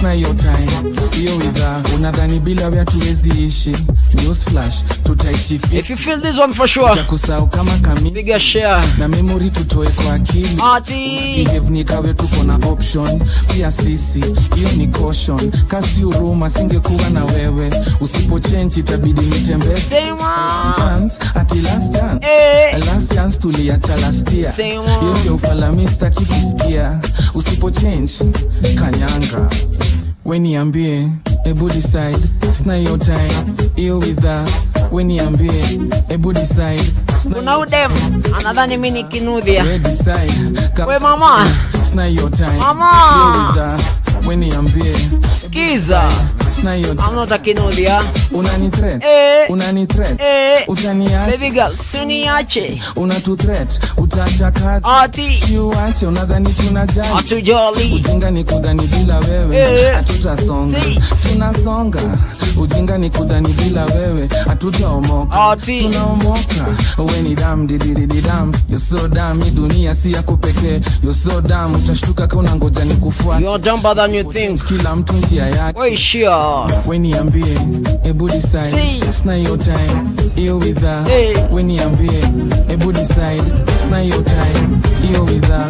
sina hiyo time, hiyo widha. Unadhani bila vya hatuwezi ishi. News flash, tutaishi. If you feel this one for sure, Tutakusahau kama kamisi. piga share. na memory tutoe kwa akili Ati. behave ni kawe tuko na option pia sisi hiyo ni caution kasi huruma singekuwa na wewe usipo change itabidi nitembee Sema. Last chance, ati last chance Eh. last chance tuliacha last year Sema. one. Yote ufala mista kusikia usipo change kanyanga we niambie ebu decide sina hiyo time hiyo widha we niambie ebu decide sina Kuna udem anadhani mimi ni kinudhia. we decide Ka- We mama, sina hiyo time Mama. hiyo widha hiyo time I'm not a kinudhia. unani threat Eh. unani threat Eh. utaniacha Baby girl, si uniache. unatu threat utaacha kazi Ati. uache unadhani tunajali Hatujali. ujinga ni kudhani bila wewe Eh. hatutasonga Si. tunasonga ujinga ni kudhani bila wewe hatutaomoka Ati. tunaomoka we ni dam dididididam You're so dam hii dunia si yako pekee You're so dam utashtuka ka unangoja ni kufuata You're dumber than you think. kila mtu njia yake We sure. we niambie ebu decide Si. sina hiyo time hiyo widha Eh. we niambie ebu decide sina hiyo time hiyo widha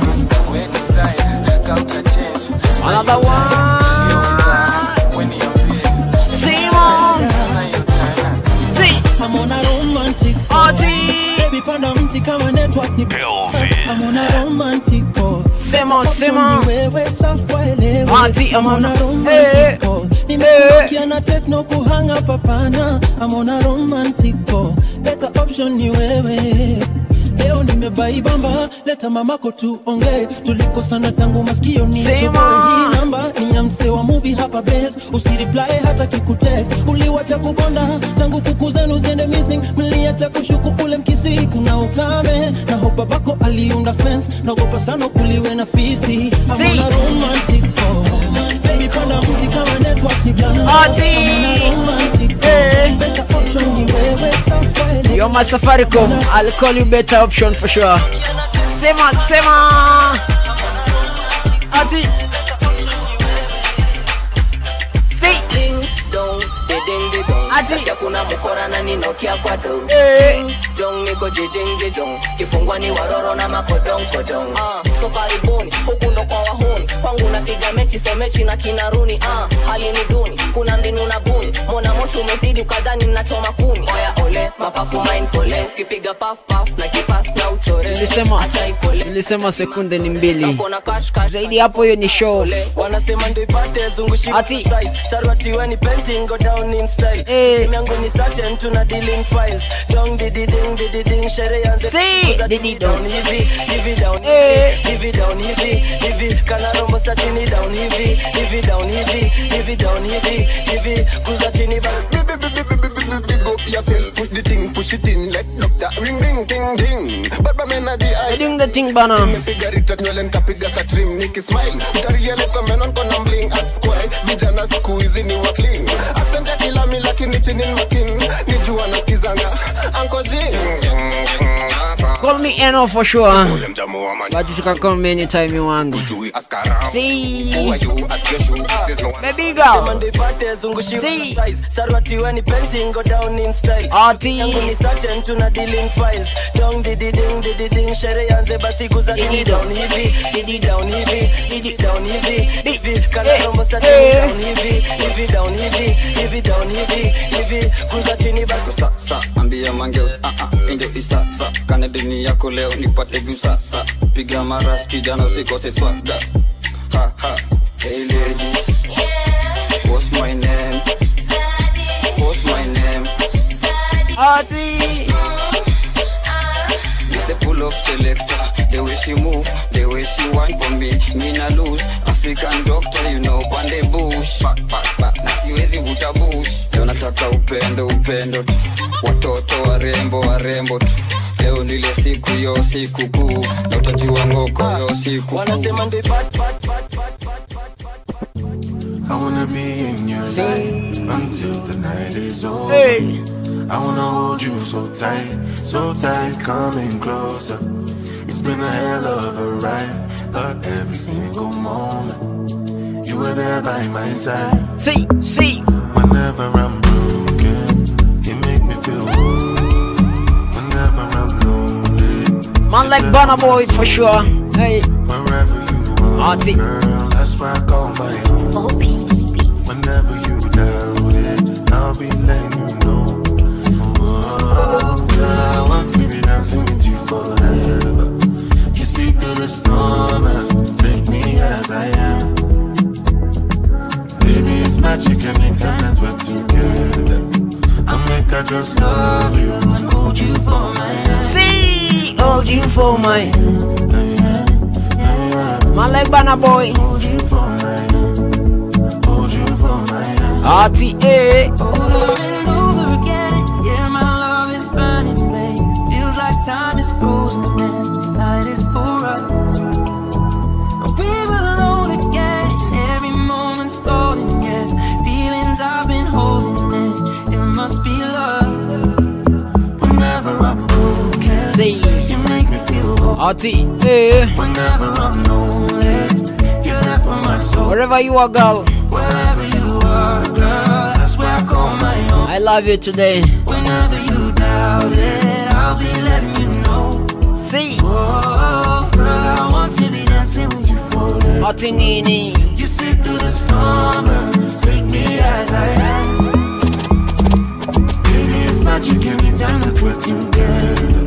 we decide kauta change Sina Another hiyo time, hiyo widha. one. we niambie Simon. sina hiyo time See. I'm on a romantic Ati. Baby nimepanda mti kama network ni I'm on a romantic call. Sema, sema. ni wewe safa elewe. Auntie, I'm on a- a romantic eh, call. Nimekukia eh. na techno kuhanga papana I'm on a romantic call. Better option ni wewe leo nimebaibamba leta mamako tuongee. Tulikosana tangu maskio ni Sema. hii namba. Ni ya mse wa movie hapa base usireply hata kikutext uliwacha kubonda tangu kuku zenu ziende missing. Mliacha kushuku ule mkisi kuna ukame. Na ho babako aliunda fence. Naogopa sana kuliwe na fisi. Amuna romantic call. Baby, panda mti kama network ni bland. You're my Safaricom. I'll call you better option for sure. Sema, sema. Ati. Ati. Ninokia. Jong niko kifungwa ni waroro na kwa wahuni kwangu napiga mechi na kinaruni uh, hali ni duni kuna mbinu na buni moshi umezidi ukadhani nachoma kuni Nilisema, nilisema sekunde ni mbili. Zaidi hapo hiyo ni show. wanasema ndio ipate zungushi sarwati painting go down in style Eh. Ni certain tuna dealing files dong didi ding didi ding yanze Si, didi dong. hivi hivi down Eh. hivi hivi down hivi hivi kana rombo sa chini down hivi hivi down hivi hivi down hivi hivi kuza chini ba yourself, the push it in like doctor. Ring, ring, ting, ting. Baba mena di eye. Doing the thing bana. Nimepiga rita nywele nikapiga katrim nikismile utarealize kwa menon kona mling askwai vijana siku hizi ni wa clean asante kila mi lakini chini ni Call me Eno for sure. But you can call me anytime you want. See. Baby girl. See. sarwati we painting go down in style. Ati. ni certain tuna deal files. Dong didi ding didi ding. Sherehe yanze basi kuza chini. down hivi didi down hivi didi down hivi. Hivi kana rombo sa down hivi. Hivi down hivi hivi down hivi hivi. Kuza chini basi. Sasa ambia mangeus inge isasa kane dini yako leo nipate vyu sasa piga maras kijana usikose swaga ha ha hey ladies what's my name what's my name Ati. This a pull up selector. The way she move, the way she want for me, me na lose. African doctor, you know, pande bush. Back, back, back. Na siwezi vuta bush. Leo nataka upendo, upendo tu. Watoto warembo, warembo tu. Leo nile siku yo siku kuu. Na utajua ngoko yo siku wanasema ndo I wanna be in your See. life until the night is over. Hey. I wanna hold you so tight, so tight, coming closer. It's been a hell of a ride, but every single moment you were there by my side. See, see. Whenever I'm broken, like Burna Boy for sure. Hey. wherever you are, Auntie. girl, that's where I call my own. Whenever you doubt it, I'll be letting you know. Oh, girl, I want to be dancing with you forever. You see through the storm and take me as I am. Baby, it's magic anytime that we're together. I make I just love you and hold you for my hand. See, hold you for my hand. Man like Burna Boy. Hold you for my hand. Hold you for my hand. RTA. Oh, feel whole. Eh. Whenever I'm lonely, you're there for my soul. Wherever you are, girl. Wherever you are, girl, that's where I call my own. I love you today. Whenever you doubt it, I'll be letting you know. See. Oh, girl, I want to be dancing with you forever. Ati nini. You sit through the storm and take me as I am. Baby, it's magic anytime that we're together.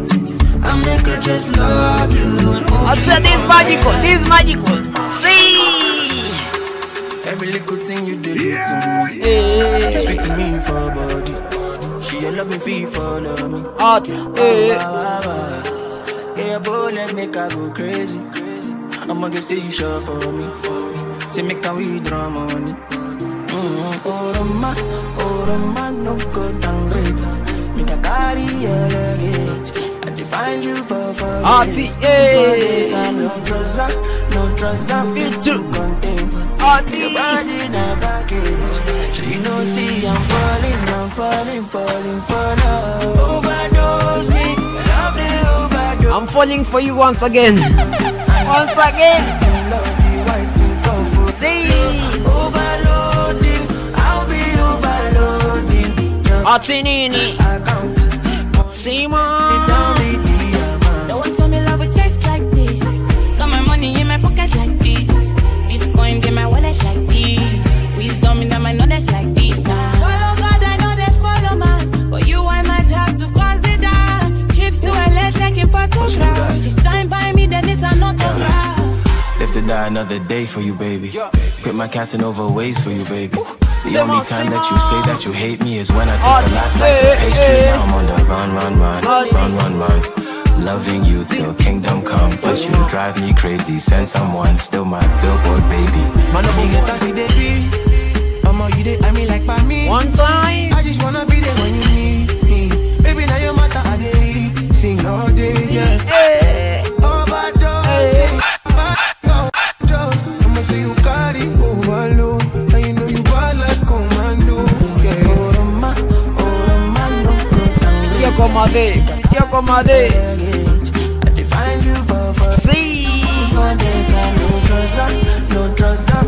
Just love you. and hold I you said this magical, this magical. See. Every little thing you do to me, sweet to me for body. She a love me fee for love me. Art, eh. Yeah, your bullet make her go crazy. I'ma get say you sure for me. Say make her withdraw money. Mm-hmm. Oh, Roma, oh, Roma, no go downgrade. Make a carry your luggage. Define you for for days. eh. For days, and no trouser, no trouser fit to contain. Artie. Your body in a package. So you know, see, I'm falling, I'm falling, falling for love. Overdose me, love the overdose. I'm falling for you once again. Once again. See. Overloading, I'll be overloading. Artinini. Simon. To die another day for you, baby. Quit my Casanova ways for you, baby. The only time that you say that you hate me is when I take the last slice of pastry. Now I'm on the run, run, run, run, run, run. Loving you till kingdom come, but you drive me crazy. Send someone, still my billboard baby. Man, no get see they. Mama, you dey I mean like by. One time. I just wanna be there when you need me. Baby, now your matter I dey sing all day, yeah. Overdose, down. Tio Comade. Tio Comade. I define you for for. See. For this, I no no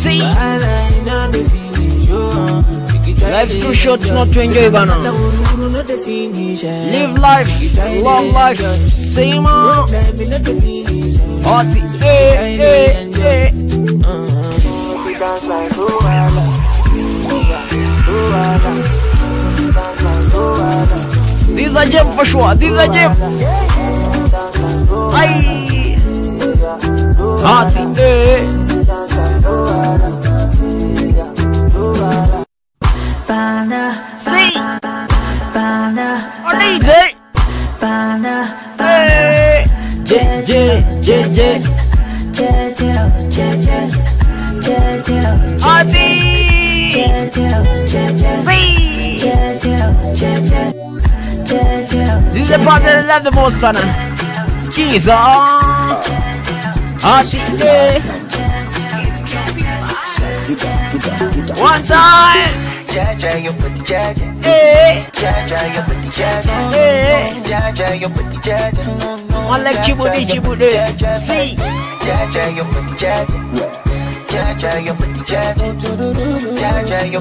try Life's too short not to enjoy, bana. Live life, love life. enjoy. Simon. Party, eh. Eh, eh. These are Jim for sure. These are Jim. Aye. Artie, eh. Love the most, banner. Skis on. Eh. One time. Hey. Jaja. Hey. One like Chibudi, Chibudi. See. Jaja, your booty, jaja. Jaja, your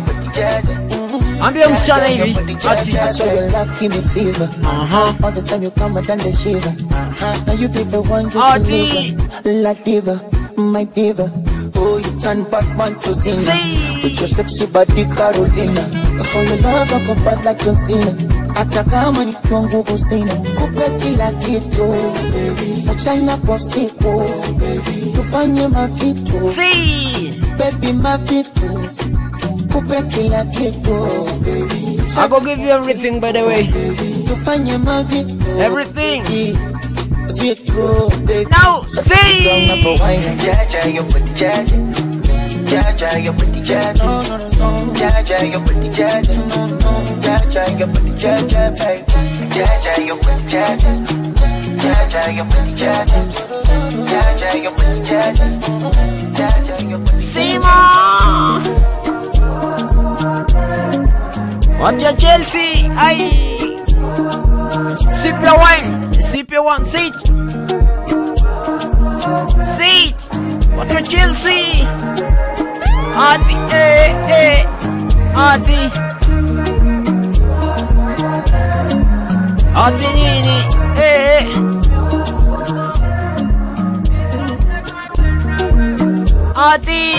booty, jaja. Jaja, your booty, jaja. Ambia msichana hivi ati That's why your love give me fever. Uh-huh. All the time you come and done the shiver. Now you be the one just to live. La diva, my diva. Oh, you turn Batman to Cena. See. With your sexy body Carolina. For your love I go fight like John Cena. Hata kama nikiwa nguvu sina, kupe kila kitu mchana kwa usiku, tufanye mavitu See. baby, mavitu kupe kila kitu I go give you everything by the way. Everything. Now, see. Jaja, your booty, jaja. Jaja, your booty, Simon. What your Chelsea? Aye. Sip your wine. Sip your one. Sit. Dr. Chelsea. Ati, eh, eh. Ati. Ati nini? Eh. Ati.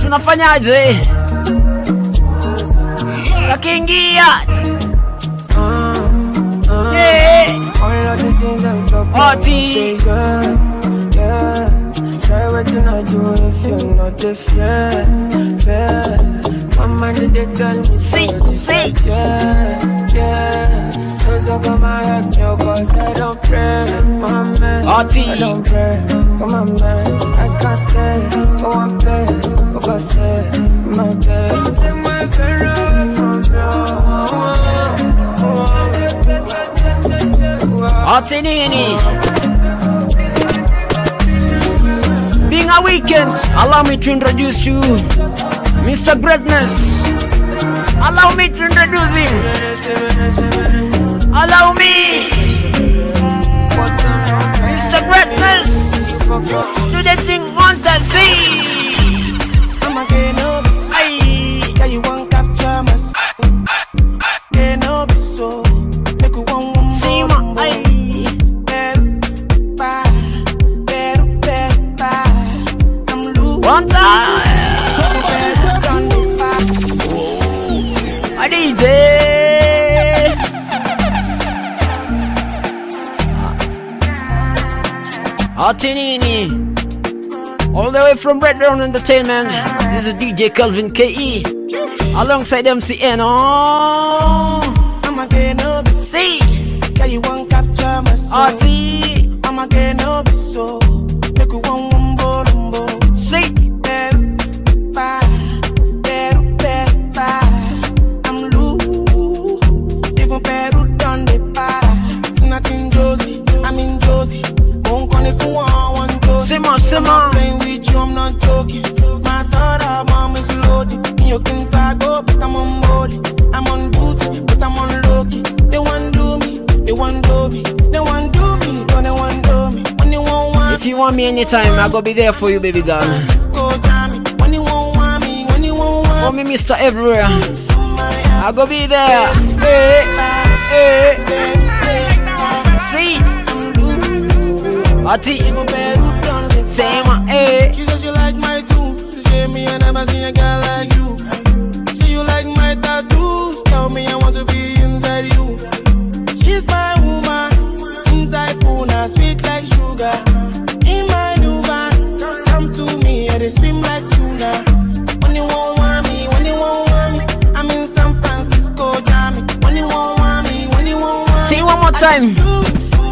Tunafanyaje? Kakiingia. Ati. Yeah, try what you not do if you're not a fair, fair. My mind they tell me see, see, yeah, yeah. So so come and help me, cause I don't pray, my man. I don't pray, come on man. I can't stay for one place, because say my day. Take my away from nini? Being a weekend, allow me to introduce you, Mr. Greatness. Allow me to introduce him. Allow me, Mr. Greatness. Do the thing one time, see. Past. A ah. DJ. Ati nini? All the way from Red Dawn Entertainment. This is DJ Kelvin KE. Alongside MCN. Oh. I'm a gay no be See. Yeah, you want capture my soul. Me anytime, I go be there for you, baby girl. Call me Mr. Everywhere. I go be there. Hey, hey. See it. Better Same, hey. She said she like my tunes. She me I never seen a girl See one more time.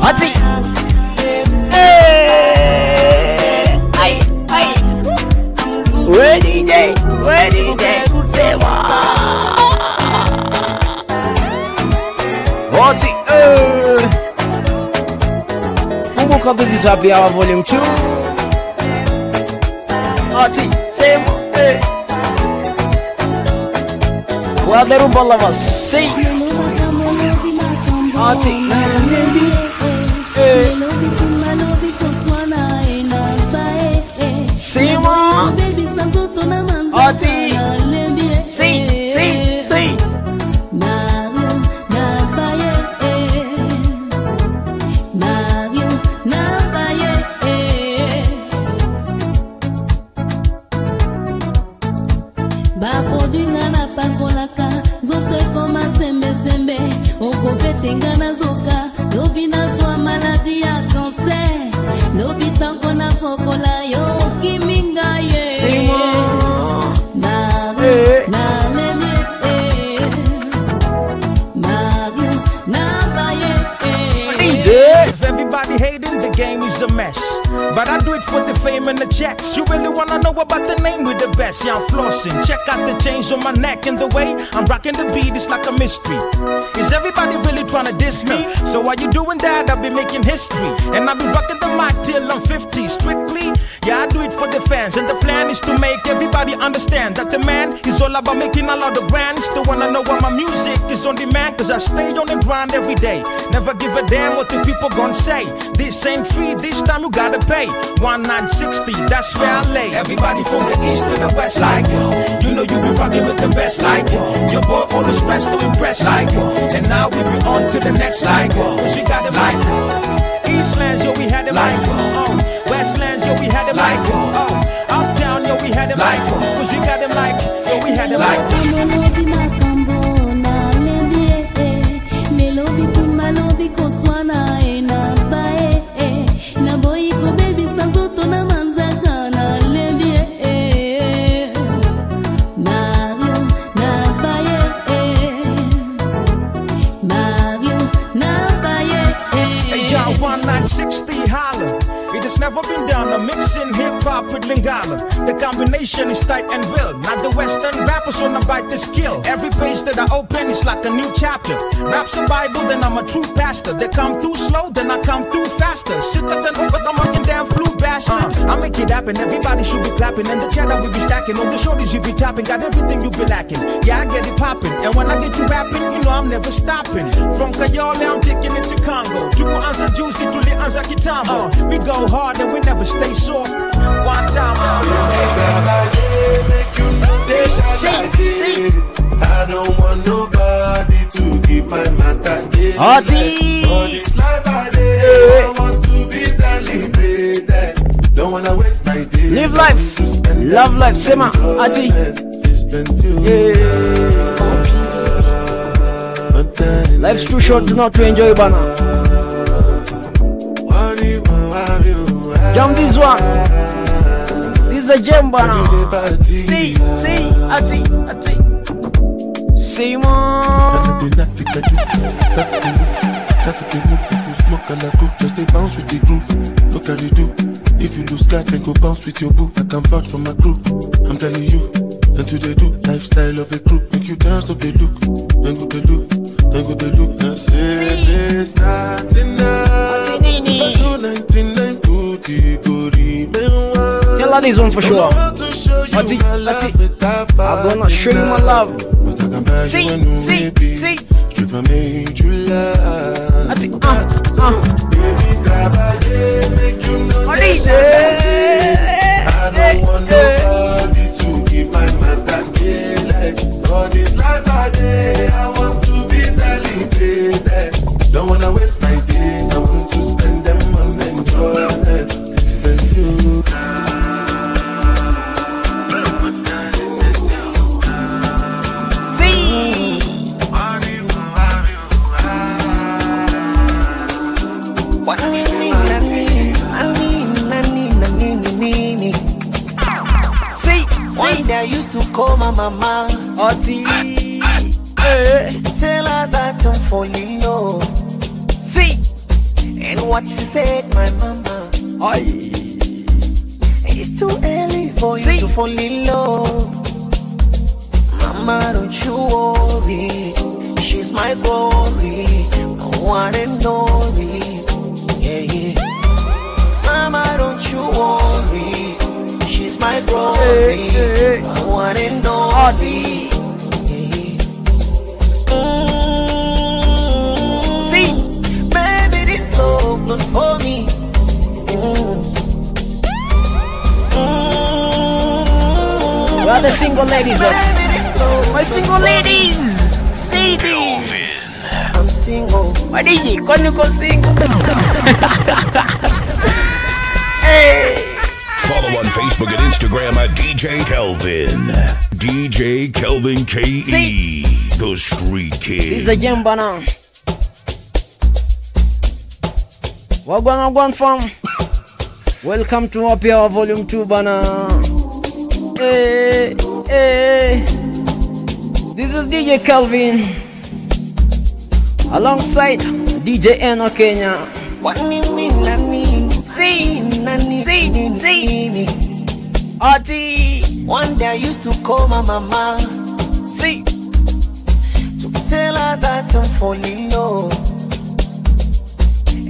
Ati. Hey. Aye, aye. Where DJ? Where DJ? Say what? Ati. Hey. Kumbuka kuzisapia wa volume 2. Ati. Say what? Hey. Well, the rumba Auntie. Hey. Sima. Auntie. Sima. Fame the checks. You really wanna know about the name with the best? Yeah, I'm flossing. Check out the chains on my neck and the way I'm rocking the beat. It's like a mystery. Is everybody really trying to diss me? So while you doing that, I'll be making history. And I'll be rocking the mic till I'm 50. Strictly, the fans. And the plan is to make everybody understand that the man is all about making a lot of brands. Still wanna know why my music is on demand, cause I stay on the grind every day. Never give a damn what the people gon' say. This ain't free, this time you gotta pay. 1960, that's where I lay. Everybody from the east to the west, like you know you be rocking with the best, like your boy always pressed to impress, like and now we be on to the next, like cause we got them like Eastlands, yo, we had them like oh. Uh, Westlands, yo, we had them like oh. Had them like cause we got them like yo, we had them like Hey, y'all, 1960 holla. It has never been done. A hip hop with Lingala. The combination is tight and real. Not the Western rappers on a bite the skill. Every page that I open is like a new chapter. Rap's a Bible, then I'm a true pastor. They come too slow, then I come too faster. Sit at the over, I'm working damn flu bastard. Uh. I make it happen, everybody should be clapping. And the cheddar we be stacking. On the shoulders you be tapping, got everything you be lacking. Yeah, I get it popping. And when I get you rapping, you know I'm never stopping. From Kayole, I'm taking it to Congo. Tuko anza juicy, tuli anza kitambo. Uh. we go hard and we never stay soft. Time, See, see. I don't want nobody to keep my matter. Oti. For this life I live, I want to be celebrated. Don't wanna waste my day. Live life, love life, sema ati. Eh. Life's too short to not to enjoy bana. Jump this one. This is a gem bana. See, see, ati, ati. More. Smoke and I go, just they bounce with the groove. Look at the do. If you lose God, then go bounce with your boo. I can vouch for my crew. I'm telling you, and to they do? Lifestyle of a group. Make you dance to the look, then go the look, then go the look? And say it's not enough. If I do 99 good, go remain Tell this one for sure. Ati, ati. I'm gonna show you my love. See, see, see. If I made you laugh. Ati, ah, ah. DJ. I mama. Oti. Eh, tell her that I'm falling low. See. And what she said, my mama. Aye. It's too early for you to fall in love. Mama, don't you worry. She's my glory. No one and only. Yeah, yeah. My glory. No one and only. See, baby, this love not for me. Where are the single ladies at? My single ladies! See this! I'm single. Why did you? Kwani uko single? hey! Follow on Facebook and Instagram at DJ Kelvin. DJ Kelvin KE. See? The Street Kid. This is a gem bana. Wagwan wagwan fam. Welcome to Happy Hour Volume 2 bana. Hey, eh, eh. hey. This is DJ Kelvin. Alongside DJ Eno Kenya. What? Me mean let me see, see, see. Ati. One day I used to call my mama. See. To tell her that I'm falling low.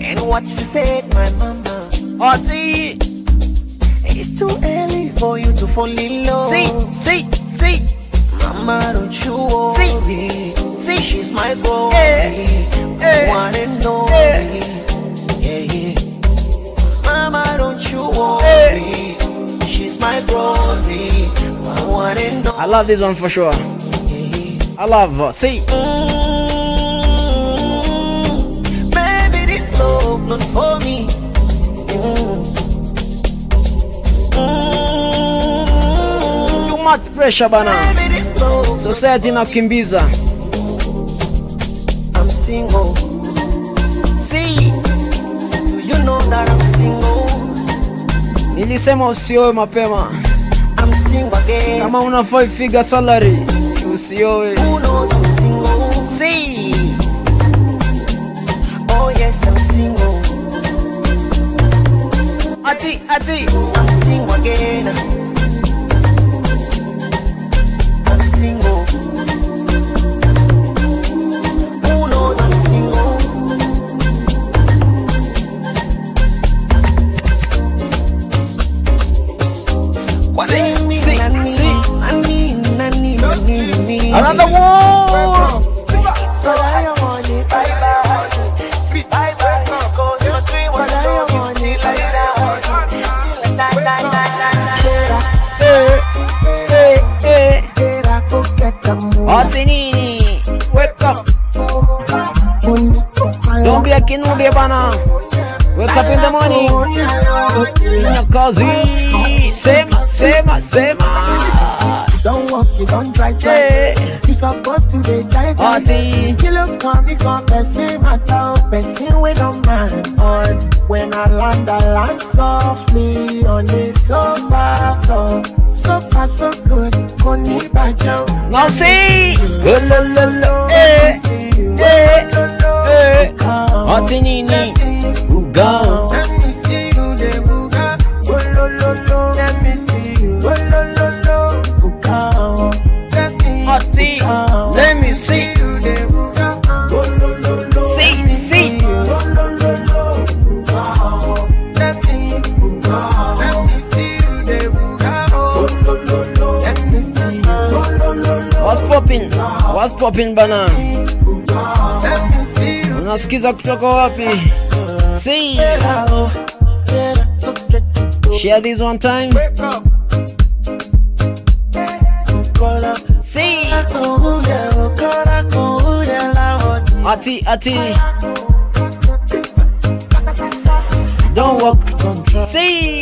And what she said, my mama. Ati. It's too early for you to fall in love. See, see, see. Mama, don't you worry. See, she's my glory, one and only. Yeah, my glory, my one and. I love this one for sure. I love her. See. Baby, this love not for me. Too much pressure bana. Society inakimbiza. I'm Nilisema usioe mapema. I'm single again. Kama una five figure salary, usioe. See. Oh yes, I'm single. Ati, ati. I'm single again. You don't drive, drive. You supposed to be drive, drive. You look on me, come person, matter, person we don't mind. On when I land, I land softly on the sofa floor. So far, so good. Koni bajo. Now see. Lo, lo, lo, popping? What's popping bana? Unasikiza kutoka wapi? See. Share this one time. See. Ati, ati. Don't walk. See.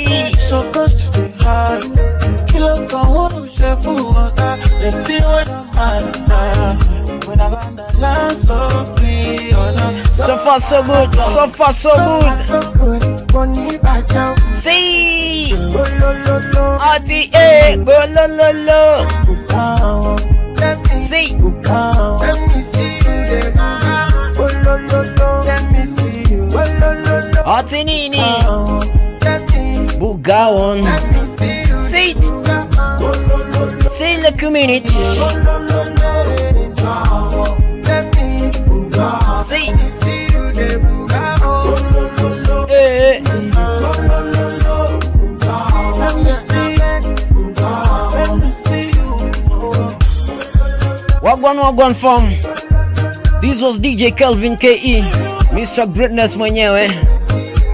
Far so good. So far so good. See. Eh. Go lo lo lo. See. let me see lo. Let me see you. See. See the community. See. Wagwan wagwan from. This was DJ Kelvin KE. Mr. Greatness mwenyewe.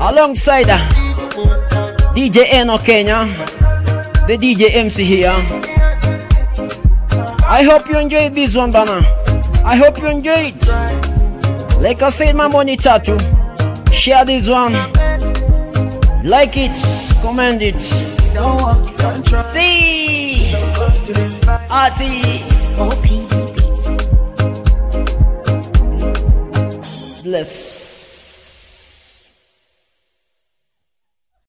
Alongside uh, DJ Eno Kenya. The DJ MC here. I hope you enjoyed this one bana. I hope you enjoyed. Like I said, my money tatu. Share this one. Like it, comment it. See. Artie. Bless.